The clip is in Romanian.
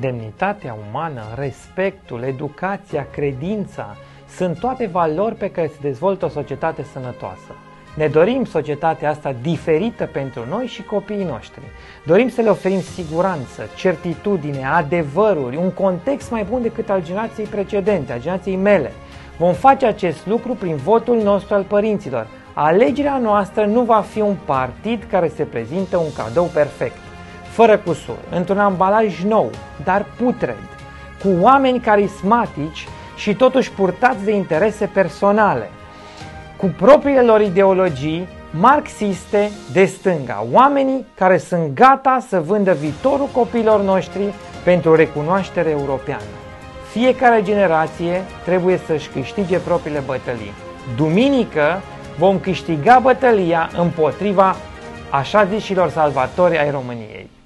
Demnitatea umană, respectul, educația, credința sunt toate valori pe care se dezvoltă o societate sănătoasă. Ne dorim societatea asta diferită pentru noi și copiii noștri. Dorim să le oferim siguranță, certitudine, adevăruri, un context mai bun decât al generației precedente, a generației mele. Vom face acest lucru prin votul nostru al părinților. Alegerea noastră nu va fi un partid care se prezintă un cadou perfect, fără cusur, într-un ambalaj nou, dar putred, cu oameni carismatici și totuși purtați de interese personale cu propriile lor ideologii marxiste de stânga, oamenii care sunt gata să vândă viitorul copiilor noștri pentru recunoaștere europeană. Fiecare generație trebuie să-și câștige propriile bătălii. Duminică vom câștiga bătălia împotriva așa zișilor salvatori ai României.